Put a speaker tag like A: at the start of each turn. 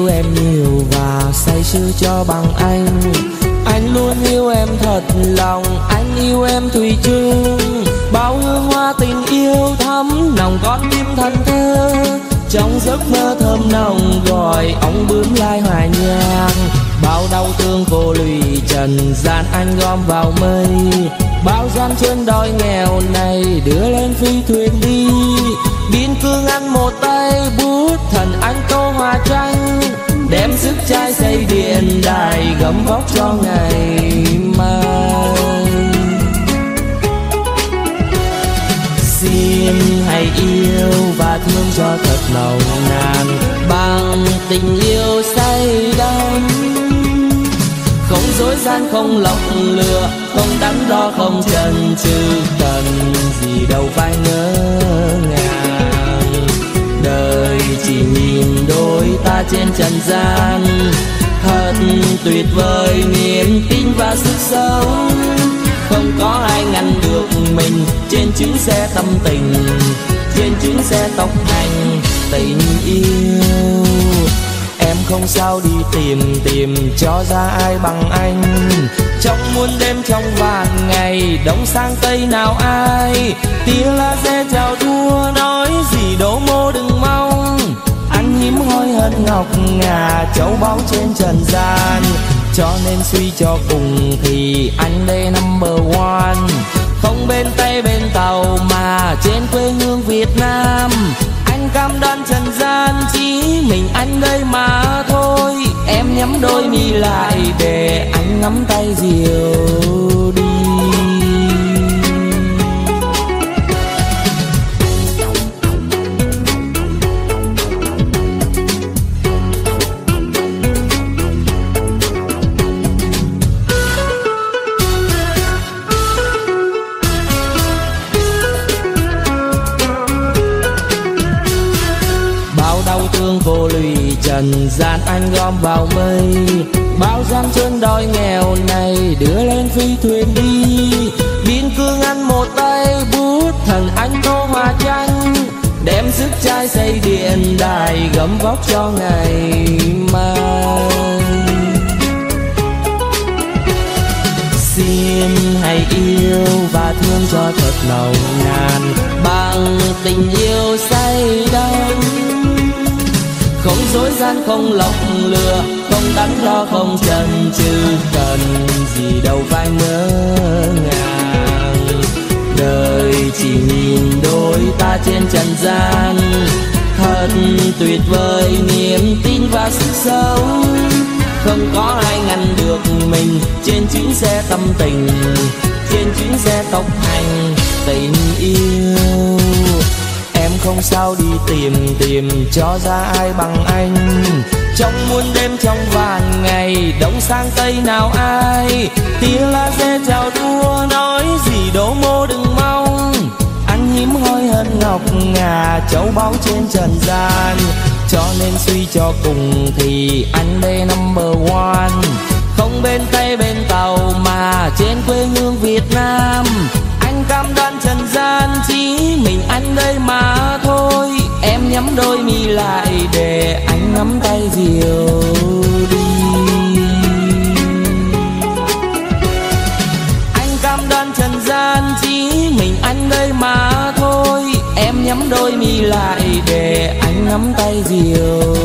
A: yêu em nhiều và say sưa cho bằng anh. Anh luôn yêu em thật lòng, anh yêu em thủy chung. Bao hương hoa tình yêu thắm, nồng con tim thân thơ. Trong giấc mơ thơm nồng gọi, ông bướm lai hoài nhang. bao đau thương vô lụy trần gian anh gom vào mây. Bao gian trên đói nghèo này đưa lên phi thuyền đi. Đài gấm vóc cho ngày mai. Xin hãy yêu và thương cho thật lòng nàn bằng tình yêu say đắm. Không dối gian, không lọc lừa, không đắn đo, không chần chừ, cần gì đâu phải ngỡ ngàng. Đời chỉ nhìn đôi ta trên trần gian thật tuyệt vời, niềm tin và sức sống. Không có ai ngăn được mình trên chuyến xe tâm tình, trên chuyến xe tốc hành tình yêu. Em không sao đi tìm tìm cho ra ai bằng anh. Trong muôn đêm trong vạn ngày, đông sang tây nào ai tia laser chào thương ngọc ngà châu báu trên trần gian. Cho nên suy cho cùng thì anh đây number one. Không bên tay bên tàu mà trên quê hương việt nam. Anh cam đoan trần gian chỉ mình anh đây mà thôi. Em nhắm đôi mi lại để anh nắm tay diều. Trần gian anh gom vào mây. Bao gian chân đói nghèo này, đưa lên phi thuyền đi. Biên cương ăn một tay, bút thần anh tô hoa tranh đem sức trai xây điện đài, gấm vóc cho ngày mai. Xin hãy yêu và thương cho thật nồng nàn bằng tình yêu. Gian không lọc lừa, không đắn đo, không chần chừ, cần gì đâu phải ngỡ ngàng. Đời chỉ nhìn đôi ta trên trần gian, thật tuyệt vời, niềm tin và sức sống. Không có ai ngăn được mình trên chuyến xe tâm tình, trên chuyến xe tốc hành tình yêu không sao đi tìm tìm cho ra ai bằng anh. Trong muôn đêm, trong vạn ngày, đông sang tây nào ai. Tia laser chào thua, nói gì đố mô đừng mong. Anh hiếm hoi hơn ngọc ngà, châu báu trên trần gian. Cho nên suy cho cùng thì anh đây number one. Không bên tây bên tàu mà trên quê hương việt nam. Anh cam đoan trần gian, chỉ mình anh đây mà nhắm đôi mi lại để anh nắm tay diều đi. Anh cam đoan trần gian chỉ mình anh đây mà thôi. Em nhắm đôi mi lại để anh nắm tay diều